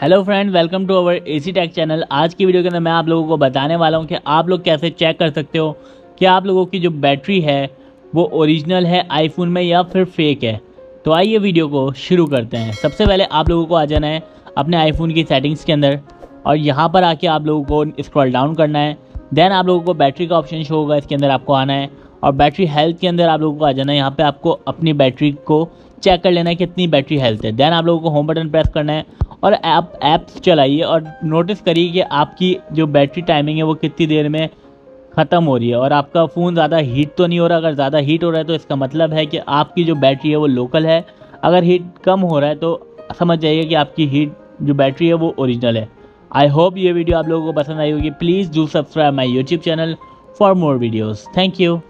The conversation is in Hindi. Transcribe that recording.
Hello friend welcome to our AC tech channel आज की वीडियो के अंदर मैं आप लोगों को बताने वाला हूँ कि आप लोग कैसे चेक कर सकते हो कि आप लोगों की जो बैटरी है, वो ओरिजिनल है आईफोन में या फिर फेक है। तो आइए वीडियो को शुरू करते हैं। सबसे पहले आप लोगों को आ जाना है अपने आईफोन की सेटिंग्स के अंदर और यहाँ पर आके आप लोगों को स्क्रॉल डाउन करना है। देन आप लोगों को बैटरी का ऑप्शन शो होगा, इसके अंदर आपको आना है। और बैटरी हेल्थ के अंदर आप लोगों को आ जाना है। यहाँ पे आपको अपनी बैटरी को चेक कर लेना है कितनी बैटरी हेल्थ है। देन आप लोगों को होम बटन प्रेस करना है और आप ऐप्स चलाइए और नोटिस करिए कि आपकी जो बैटरी टाइमिंग है वो कितनी देर में ख़त्म हो रही है। और आपका फ़ोन ज़्यादा हीट तो नहीं हो रहा। अगर ज़्यादा हीट हो रहा है तो इसका मतलब है कि आपकी जो बैटरी है वो लोकल है। अगर हीट कम हो रहा है तो समझ जाइए कि आपकी हीट जो बैटरी है वो ओरिजिनल है। आई होप ये वीडियो आप लोगों को पसंद आई होगी। Please do subscribe my YouTube channel for more videos thank you